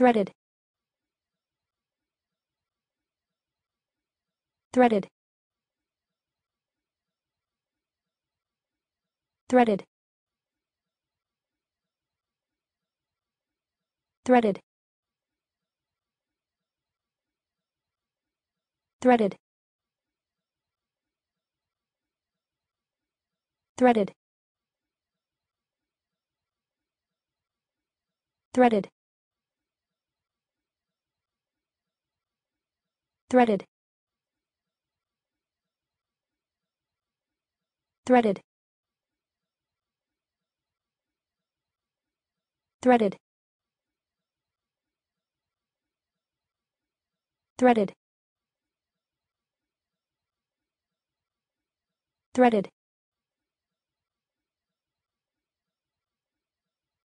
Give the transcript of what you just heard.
threaded. Threaded. Threaded. Threaded. Threaded. Threaded. Threaded threaded. Threaded. Threaded. Threaded. Threaded